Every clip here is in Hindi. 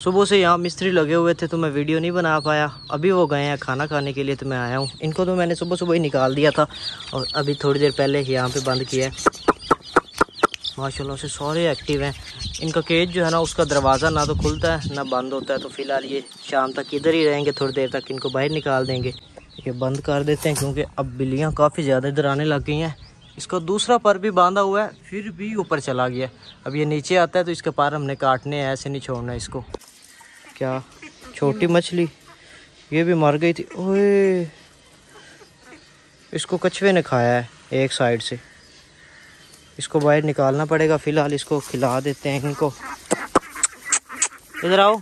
सुबह से यहाँ मिस्त्री लगे हुए थे तो मैं वीडियो नहीं बना पाया। अभी वो गए हैं खाना खाने के लिए तो मैं आया हूँ। इनको तो मैंने सुबह सुबह ही निकाल दिया था और अभी थोड़ी देर पहले यहाँ पे बंद किया है। माशाल्लाह से सारे एक्टिव हैं। इनका केज जो है ना, उसका दरवाज़ा ना तो खुलता है, ना बंद होता है। तो फ़िलहाल ये शाम तक इधर ही रहेंगे, थोड़ी देर तक इनको बाहर निकाल देंगे। ये बंद कर देते हैं क्योंकि अब बिल्लियाँ काफ़ी ज़्यादा इधर आने लग गई हैं। इसका दूसरा पर भी बांधा हुआ है, फिर भी ऊपर चला गया। अब ये नीचे आता है तो इसके पर हमने काटने ऐसे नहीं छोड़ना इसको। क्या छोटी मछली? ये भी मर गई थी। ओए। इसको कछुए ने खाया है एक साइड से। इसको बाहर निकालना पड़ेगा फ़िलहाल, इसको खिला देते हैं इनको। इधर आओ।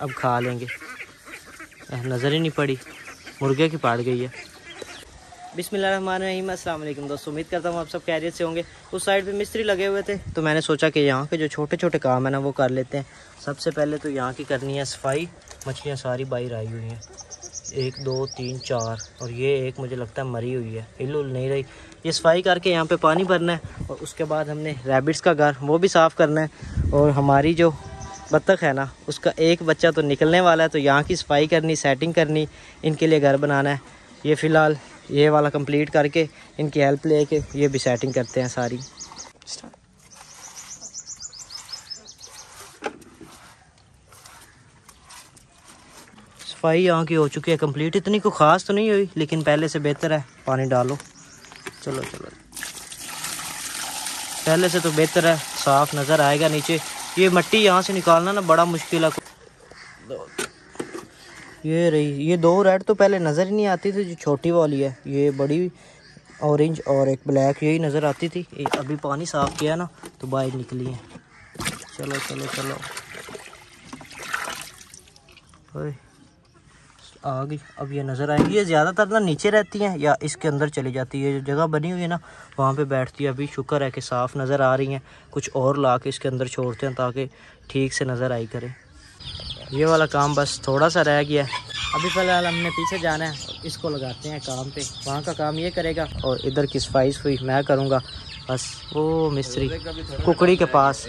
अब खा लेंगे। नज़र ही नहीं पड़ी। मुर्गे की पाड़ गई है। बिसमीम अस्सलाम वालेकुम दोस्तों, उम्मीद करता हूँ आप सब कैरियर से होंगे। उस साइड पे मिस्त्री लगे हुए थे तो मैंने सोचा कि यहाँ के जो छोटे छोटे काम है ना, वो कर लेते हैं। सबसे पहले तो यहाँ की करनी है सफ़ाई। मछलियाँ सारी बाहर आई हुई हैं। एक, दो, तीन, चार, और ये एक मुझे लगता है मरी हुई है। हिल उल नहीं रही। ये सफ़ाई करके यहाँ पे पानी भरना है, और उसके बाद हमने रैबिट्स का घर, वो भी साफ़ करना है। और हमारी जो बत्तख है ना, उसका एक बच्चा तो निकलने वाला है तो यहाँ की सफ़ाई करनी सेटिंग करनी, इनके लिए घर बनाना है। ये फ़िलहाल ये वाला कंप्लीट करके इनकी हेल्प लेके ये भी सेटिंग करते हैं सारी। सफ़ाई यहाँ की हो चुकी है कंप्लीट इतनी को ख़ास तो नहीं हुई, लेकिन पहले से बेहतर है। पानी डालो। चलो चलो। पहले से तो बेहतर है। साफ़ नज़र आएगा नीचे। ये मिट्टी यहाँ से निकालना ना बड़ा मुश्किल है। ये रही, ये दो रेड तो पहले नज़र ही नहीं आती थी, जो छोटी वाली है। ये बड़ी ऑरेंज और एक ब्लैक यही नज़र आती थी। अभी पानी साफ़ किया ना तो बाहर निकली है। चलो चलो चलो। आ गई। अब ये नज़र आएँगी। ये ज़्यादातर ना नीचे रहती हैं या इसके अंदर चली जाती है। जो जगह बनी हुई है ना, वहाँ पे बैठती है। अभी शुक्र है कि साफ़ नज़र आ रही हैं। कुछ और ला के इसके अंदर छोड़ते हैं ताकि ठीक से नज़र आई करे। ये वाला काम बस थोड़ा सा रह गया। अभी फ़िलहाल हमने पीछे जाना है इसको लगाते हैं काम पे। वहाँ का काम ये करेगा और इधर की सफ़ाई सफ़ाई मैं करूँगा। बस वो मिस्त्री कुकड़ी के पास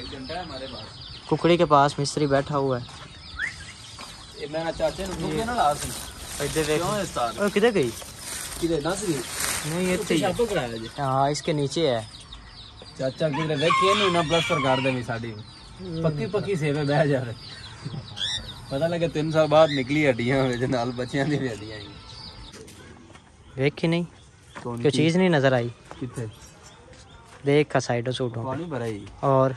कुकड़ी के पास मिस्त्री बैठा हुआ है। किधर गई? नहीं ये हाँ इसके नीचे है। चाचा ना कर दे पक्की पक्की सेवे बह जा रहे। ਪਤਾ ਲੱਗੇ 3 ਸਾਲ ਬਾਅਦ ਨਿਕਲੀ ਹੱਡੀਆਂ ਵਿੱਚ ਨਾਲ ਬੱਚਿਆਂ ਦੀ ਵੀ ਹੱਡੀਆਂ ਆਈ ਵੇਖੀ ਨਹੀਂ ਕੋਈ ਚੀਜ਼ नहीं नजर आई ਕਿੱਥੇ देख का साइडों सूटों ਪਾਣੀ ਭਰਾ ਹੀ और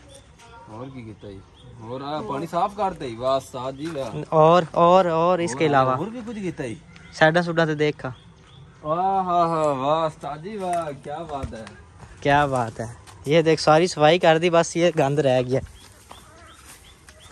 ਹੋਰ ਕੀ ਕੀਤਾ ਜੀ ਹੋਰ ਆ ਪਾਣੀ ਸਾਫ਼ ਕਰਤੇ ਹੀ ਵਾਹ ਉਸਤਾਦ ਜੀ ਵਾਹ और और और इसके अलावा ਹੋਰ ਵੀ ਕੁਝ ਕੀਤਾ ਜੀ साइडा सूडा तो देख का वाह हा हा वाह उस्ताद जी वाह क्या बात है क्या बात है ये देख सारी सफाई कर दी बस ये गंद रह गया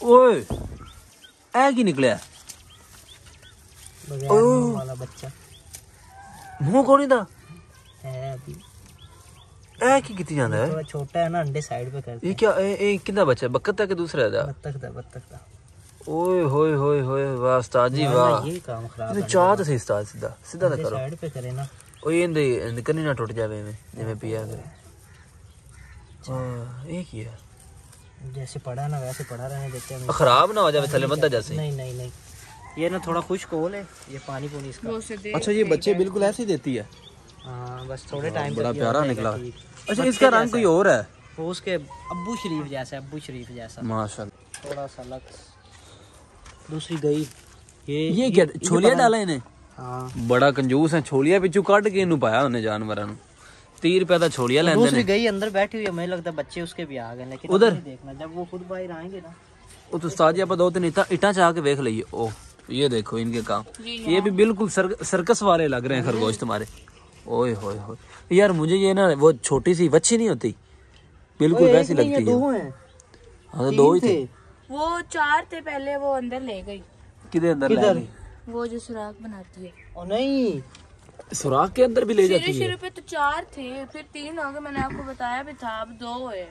ਓਏ ਐ ਕੀ ਨਿਕਲਿਆ बगैर मुंह वाला बच्चा ਮੂੰਹ ਕੋਣੀ ਦਾ है अभी ਐ ਕੀ ਕੀਤੀ ਜਾਂਦਾ ਹੈ थोड़ा छोटा है ना अंडे साइड पे करते ਇਹ ਕੀ ਇਹ ਇਹ ਕਿੰਦਾ ਬੱਚਾ ਬੱਕਤ ਦਾ ਕਿ ਦੂਸਰਾ ਦਾ बत्तख था बत्तख था ਓਏ ਹੋਏ ਹੋਏ ਹੋਏ ਵਾਹ ਉਸਤਾਦ ਜੀ ਵਾਹ ये काम खराब ਇਹਨੂੰ ਚਾਹ ਤਾਂ ਸਹੀ ਉਸਤਾਦ ਸਿੱਧਾ ਸਿੱਧਾ ਤਾਂ ਕਰੋ साइड पे करे ना ਓਏ ਇਹਦੇ ਇਹਦੇ ਕੰਨੀ ਨਾ ਟੁੱਟ ਜਾਵੇ ਐਵੇਂ ਜਿਵੇਂ ਪੀਆ ਕਰੇ ਹਾਂ ਇਹ ਕੀ ਹੈ जैसे पड़ा ना वैसे पड़ा रहने देते हैं खराब ना हो जाए थले बंदा जैसे नहीं नहीं नहीं। ये ना थोड़ा खुश कोल है ये पानी पुनी इसका। अच्छा ये बच्चे बिल्कुल ऐसे ही देती है? हाँ बस थोड़े टाइम बड़ा प्यारा निकला। अच्छा इसका रंग कोई और है? वो उसके अबू शरीफ जैसा अबू शरीफ जैसा। माशाल्लाह। थोड़ा सा लक्स। दूसरी गई। ये ये क्या छोलिया डाला इन्हें? हाँ। बड़ा कंजूस है छोलिया पिछू काट के इनू पाया उन्हें जानवरों तीर पे तो छोड़िया तो लेन दूसरी गई अंदर बैठी हुई है मुझे लगता है बच्चे उसके भी आ गए लेकिन उधर? देखना। जब वो खुद बाहर आएँगे ना। वो तो उस्ताद जी आप दो तीन इटा इटा चाह के देख लीजिए। ओ ये देखो इनके काम। हाँ। ये भी बिल्कुल सर, सर्कस वाले लग रहे हैं खरगोश तुम्हारे। ओए होए होए। यार मुझे ये ना वो छोटी सी बच्ची नहीं होती? बिल्कुल वैसी लगती है। हाँ। तो दो ही थे। वो चार थे पहले वो अंदर ले गई। किधर अंदर ले गई? वो जो सुराख बनाती है। ओ नहीं। सुराख के अंदर भी ले जाती है। शुरू पे तो चार थे फिर तीन हो गए मैंने आपको बताया भी था अब दो है।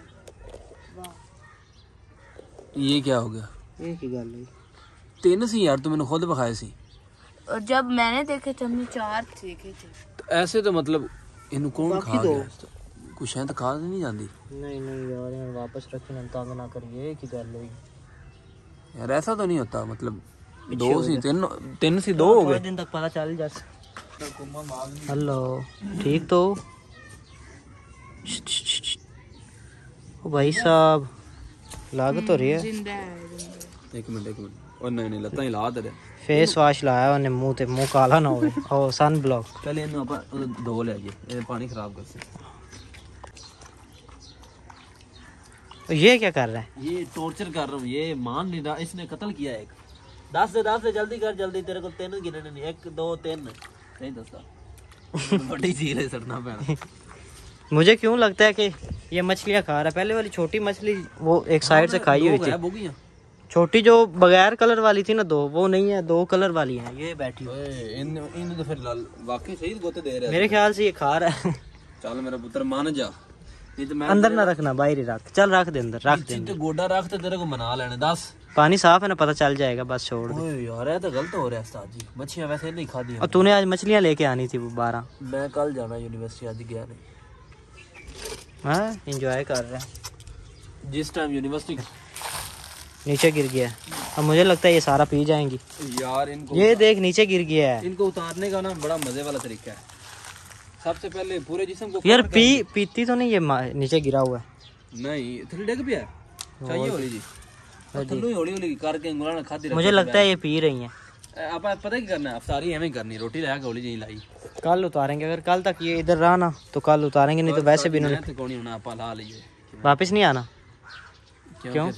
ये क्या हो गया? तीन सी यार तू मैंने खुद बखाए सी। और जब मैंने देखे तो हमने चार देखे थे। तो ऐसे तो मतलब इन्हें कौन खा गया? तो कुछ है तो खा तो नहीं जाती नहीं नहीं यार यार वापस रखना तंग ना करिए की गल है। यार ऐसा तो नहीं होता मतलब दो सी तीन तीन सी दो हो हाँ, गए। दिन तक पता चल जाए हेलो ठीक तो ओ भाई साहब लाग तो रही है जिंदा है जिंदा एक मिनट एक मिनट और नहीं नहीं लत्ता ही ला दे ਫੇਸ ਵਾਸ਼ ਲਾਇਆ ਉਹਨੇ ਮੂੰਹ ਤੇ ਮੂੰਹ ਕਾਲਾ ਨਾ ਹੋਵੇ ਉਹ ਸਨ ਬਲੌਕ पहले इन्हें अपन धो ले आइए ये पानी खराब कर से ये क्या कर रहा है ये टॉर्चर कर रहा हूँ ये मान नहीं रहा इसने कत्ल किया एक दस से दस से जल्दी कर जल्दी तेरे को तीन गिनने नहीं एक दो तीन दसता। बड़ी झील है मुझे क्यों लगता है कि ये मछलियाँ खा रहा है? पहले वाली छोटी मछली वो एक साइड से खाई हुई थी। छोटी जो बगैर कलर वाली थी ना दो वो नहीं है दो कलर वाली है ये बैठी इन इन तो फिर लाल वाकई सही गोते दे रहे मेरे ख्याल से ये खा रहा है। चल मेरा पुत्र मान जा। नहीं तो मैं अंदर ना रखना बाहर ही रख। चल रख दे अंदर रख दे गोडा रख तो तेरे को मना लेने दस। पानी साफ़ है ना पता चल जाएगा बस छोड़ दे। यार ये तो गलत हो रहा है उस्ताद जी। मच्छियाँ वैसे नहीं खादी और तूने आज मछलियाँ लेके आनी थी वो बारह। मैं कल जाना यूनिवर्सिटी आज गया नहीं। हाँ इंजॉय कर रहा है। जिस टाइम यूनिवर्सिटी नीचे गिर गया अब मुझे लगता है ये सारा पी जाएँगी। यार इनको ये देख नीचे गिर गया है। इनको उतारने का ना बड़ा मज़े वाला तरीका है। सबसे पहले पूरे जिस्म को यार पी पीती तो नहीं ये नीचे गिरा हुआ है। नहीं थोड़ी डिग पिया चाहिए होली जी। हाँ मुझे लगता है ये पी रही है। कल उतारेंगे। अगर कल तक ये इधर रहा ना तो कल उतारेंगे नहीं तो वैसे भी इन्होंने वापस नहीं आना? क्यों?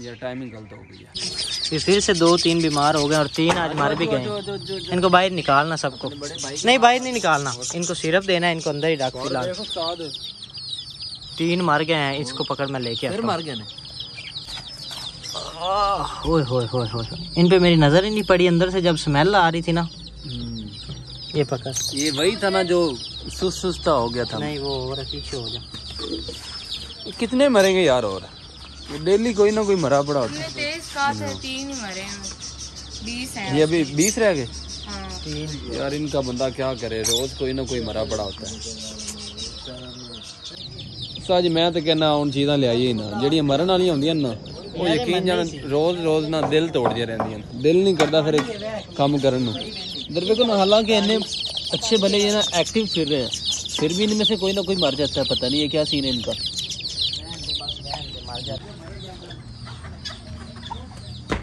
यार टाइमिंग गलत हो गई है। फिर से दो तीन बीमार हो गए और तीन आज मारे भी गए इनको बाहर निकालना सबको। नहीं बाहर नहीं निकालना। इनको सिरप देना है इनको अंदर ही डाक तीन मर गए हैं इसको पकड़ में लेके मर गए ओए होए होए होए इन पे मेरी नज़र ही नहीं पड़ी अंदर से जब स्मेल आ रही थी ना। हम्म। ये पकड़। ये वही था ना जो सुस्त सुस्ता हो गया था। नहीं वो और पीछे हो गया कितने मरेंगे यार और? डेली कोई ना कोई मरा पड़ा होता। है तीन मरे हैं। ये अभी बीस रह गए? हाँ। यार इनका बंदा क्या करे? रोज कोई ना कोई मरा पड़ा होता है। सच मैं तो कहना उन चीज़ा लियाइए ना। जड़िया मरण वाली होंगे ना। ਉਹ ਯਕੀਨ ਜਾਣ ਰੋਜ਼ ਰੋਜ਼ ਨਾ ਦਿਲ ਤੋੜਦੀਆਂ ਰਹਿੰਦੀਆਂ ਨੇ ਦਿਲ ਨਹੀਂ ਕਰਦਾ ਫਿਰ ਕੰਮ ਕਰਨ ਨੂੰ दरवेको ना हालांकि इन्हें अच्छे भले ये ना एक्टिव फिर रहे हैं फिर भी इनमें से कोई ना कोई मर जाता है पता नहीं है क्या सीन है इनका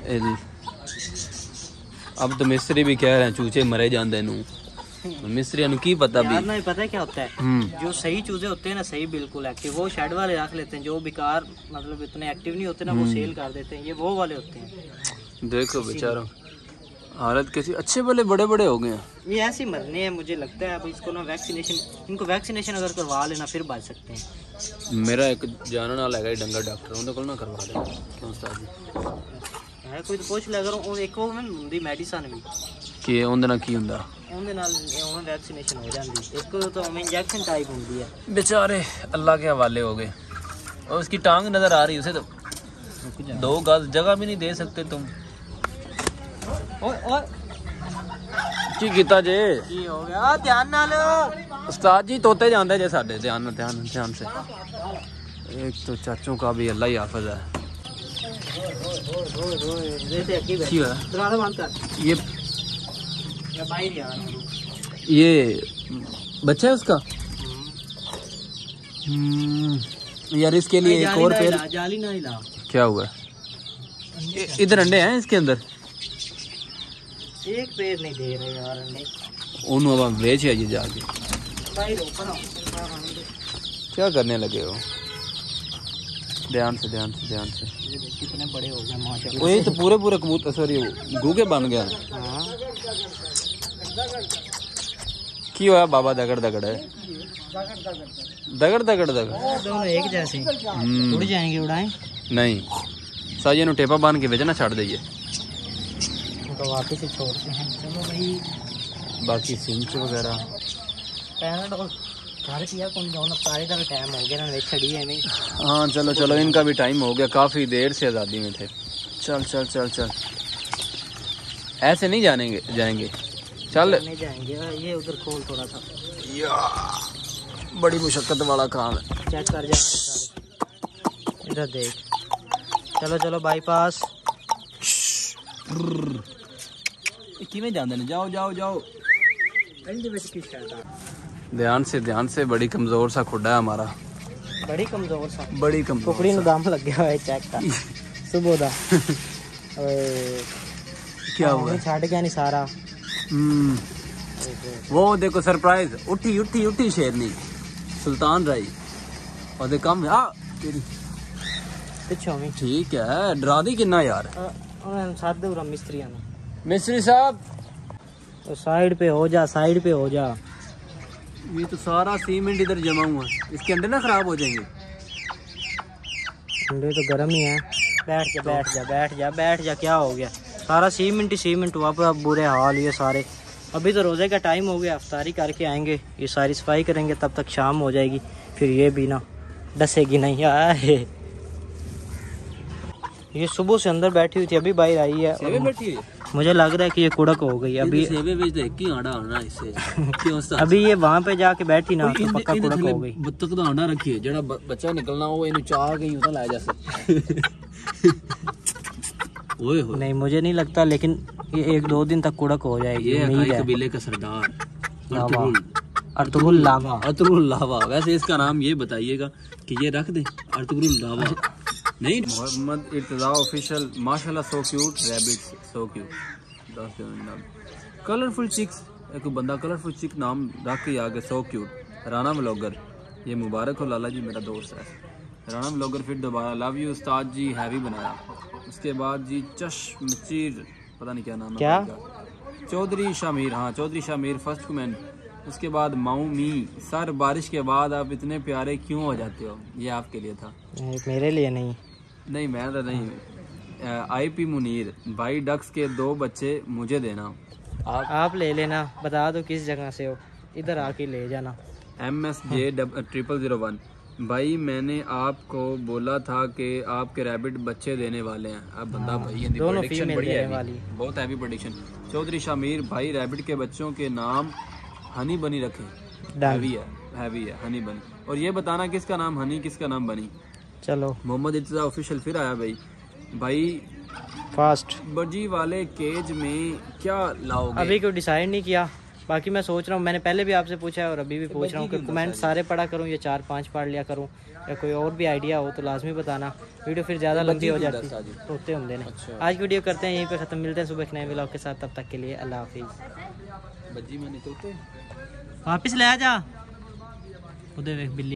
ए जी अब तो मिस्त्री भी कह रहे हैं चूचे मरे जाते नू मिस्त्री नु की पता भी? यार ना पता है क्या होता है? हम्म। जो सही चूजे होते हैं ना सही बिल्कुल एक्टिव वो शेड वाले रख लेते हैं जो बेकार मतलब इतने एक्टिव नहीं होते ना वो सेल कर देते हैं ये वो वाले होते हैं। देखो बेचारा हालत कैसी अच्छे वाले बड़े बड़े हो गए। हैं ये ऐसे ही मरने हैं मुझे लगता है अब इसको ना वैक्सीनेशन इनको वैक्सीनेशन अगर करवा लेना फिर बच सकते हैं। मेरा एक जानने वाला है डंगर डॉक्टर उनके ना करवा दे क्यों उस्ताद जी? ਹੈ ਕੋਈ ਤਾਂ ਪੁੱਛ ਲਿਆ ਕਰੋ ਉਹ ਇੱਕ ਉਹ ਮੈਨੂੰ ਹੁੰਦੀ ਮੈਡੀਸਨ ਵੀ ਕਿ ਉਹਦੇ ਨਾਲ ਕੀ ਹੁੰਦਾ ਉਹਦੇ ਨਾਲ ਉਹ ਵੈਕਸੀਨੇਸ਼ਨ ਹੋ ਜਾਂਦੀ ਇੱਕ ਤਾਂ ਉਹ ਇੰਜੈਕਸ਼ਨ ਟਾਈਪ ਹੁੰਦੀ ਹੈ बेचारे अल्लाह के हवाले हो गए और उसकी टांग नजर आ रही है उसे तो दो गज जगह भी नहीं दे सकते तुम ਓਏ ਓਏ ਕੀ ਕੀਤਾ ਜੇ ਕੀ ਹੋ ਗਿਆ ਧਿਆਨ ਨਾਲ उस्ताद जी तोते जानते जे साडे ध्यान ध्यान ध्यान से एक तो चाचों का भी अल्लाह ही हाफिज है ये ही हूँ ये बच्चा है उसका? हम्म, यार इसके लिए एक और पेड़। क्या हुआ? इधर अंडे हैं इसके अंदर? एक पेड़ नहीं दे रहे यार अंडे। अब बेच जाके? बाहर ऊपर आओ क्या करने लगे हो? ध्यान से ध्यान से ध्यान से। कितने बड़े हो गए माशाल्लाह वही तो पूरे पूरे कबूतर सॉरी गूगे बन गया हाँ। की हुआ बाबा दगड़ दगड़ है? दगड़ दगड़ दगड़। दोनों एक जैसे। हम्म। उड़ जाएँगे उड़ाएँ? नहीं। साजिया ने टेपा बाँध के बेचना छोड़ दिए तो वापस से छोड़ते हैं। चलो भाई। बाकी सिंच वगैरह। हाँ चलो चलो इनका भी टाइम हो गया काफ़ी देर से आज़ादी में थे। चल चल चल चल। ऐसे नहीं जानेंगे जाएँगे। चल। नहीं जाएँगे हाँ, ये उधर खोल थोड़ा सा। या बड़ी मुशक्क़त वाला काम है। चेक कर जा इधर देख। चलो चलो बाईपास किमें जाते जाओ जाओ जाओ। ध्यान से ध्यान से बड़ी कमज़ोर सा खुडा है हमारा। बड़ी कमज़ोर सा? बड़ी कमज़ोर कुकड़ी नु दाम लग गया है चेक का सुबह दा। क्या हुआ? छाट गया नहीं सारा। हम्म। वो देखो सरप्राइज़ उठी उठी उठी शेरनी सुल्तान राई। और दे कम आ तेरी। पिछो में। ठीक है डरा दी किन्ना यार। मिस्त्री मिस्त्री साहब। तो साइड पे हो जा साइड पे हो जा। ये तो सारा सीमेंट इधर जमा हुआ है। इसके अंडे ना खराब हो जाएँगे। अंडे तो गर्म ही है। बैठ जा बैठ जा बैठ जा बैठ जा, क्या हो गया? सारा सीमेंट ही सीमेंट हुआ पर बुरे हाल ये सारे। अभी तो रोज़े का टाइम हो गया, अफ्तारी करके आएँगे, ये सारी सफ़ाई करेंगे, तब तक शाम हो जाएगी, फिर ये भी ना, डसेगी नहीं, आए। ये सुबह से अंदर बैठी हुई थी अभी बाहर आई है। मुझे लग रहा है कि ये कुड़क हो गई तो अभी तो अभी ये वहाँ पे जाके बैठी ना तो पक्का कुड़क हो गई। बत्तख का अंडा रखी है जरा बच्चा निकलना हो इन चाह गई उतना लाया जा सकता नहीं मुझे नहीं लगता लेकिन ये एक दो दिन तक कुड़क हो जाएगी ये कबीले का सरदार अर्तुगुल लावा। अर्तुगुल लावा। वैसे इसका नाम ये बताइएगा कि ये रख दे अर्तुगुल लावा। नहीं। मोहम्मद इर्तजा ऑफिशियल माशाल्लाह so cute rabbits so cute दस कलरफुल चिक्स एक बंदा कलरफुल चिक नाम रख के आगे सो क्यूट राणा व्लॉगर ये मुबारक हो लाला जी मेरा दोस्त है। राणा व्लॉगर फिर दोबारा love you Ustad ji heavy बनाया। उसके बाद जी चश्मचीर पता नहीं क्या नाम क्या? चौधरी शामिर हाँ चौधरी शामिर फ़र्स्ट कमेंट उसके बाद माऊ मी सर बारिश के बाद आप इतने प्यारे क्यों हो जाते हो? ये आपके लिए था। मेरे लिए नहीं। नहीं मैं तो नहीं। आई पी मुनीर भाई डक्स के दो बच्चे मुझे देना। आप आप ले लेना बता दो किस जगह से हो। इधर आके ले जाना। M S J triple zero one. भाई मैंने आपको बोला था कि आपके रैबिट बच्चे देने वाले हैं। अब बंदा भाई दोनों female बड़ी देने heavy, वाली। बहुत हैवी प्रोडिक्शन चौधरी शामिर भाई रैबिट के बच्चों के नाम हनी बनी रखें। हैवी है हैवी है हनी बनी। और ये बताना किसका नाम हनी किसका नाम बनी? चलो। मोहम्मद इर्तजा ऑफिशियल फिर आया भाई। भाई फास्ट बजी वाले केज में क्या लाओगे? अभी कोई डिसाइड नहीं किया। बाकी मैं सोच रहा हूँ मैंने पहले भी आपसे पूछा है और अभी भी पूछ रहा हूँ कि कमेंट सारे पढ़ा करूँ या चार पाँच पढ़ लिया करूँ? या कोई और भी आइडिया हो तो लाजमी बताना। वीडियो फिर ज़्यादा लंबी हो जाती। है होते होंगे ने। आज की वीडियो करते हैं यहीं पे ख़त्म। मिलते हैं सुबह एक नए ब्लॉग के साथ। तब तक के लिए अल्लाह हाफिज़। वापस ले आ जा। बिल्ली।